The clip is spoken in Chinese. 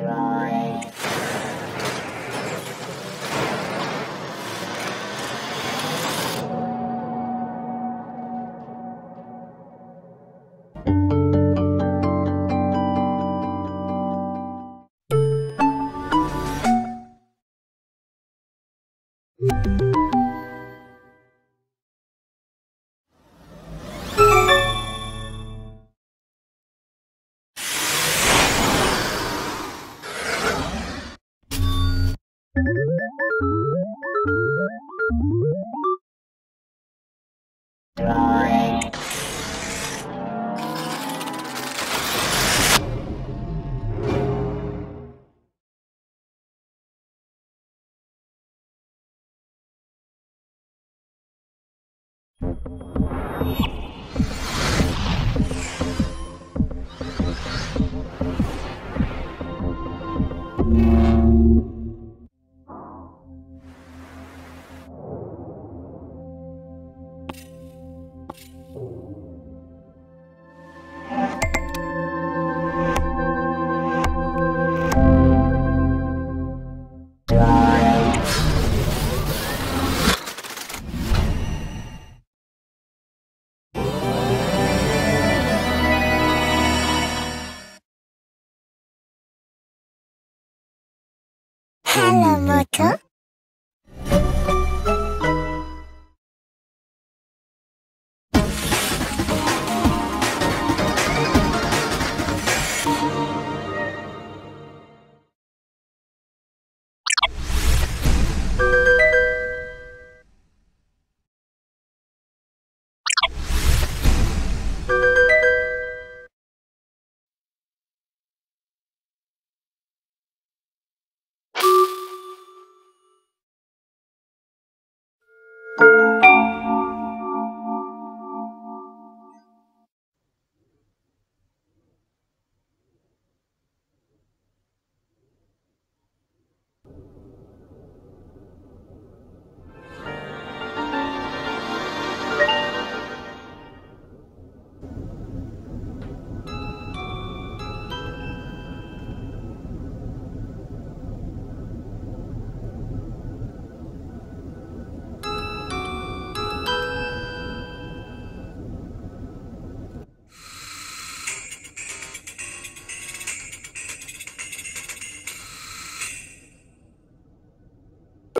哎。Thank you. Hello, Mother.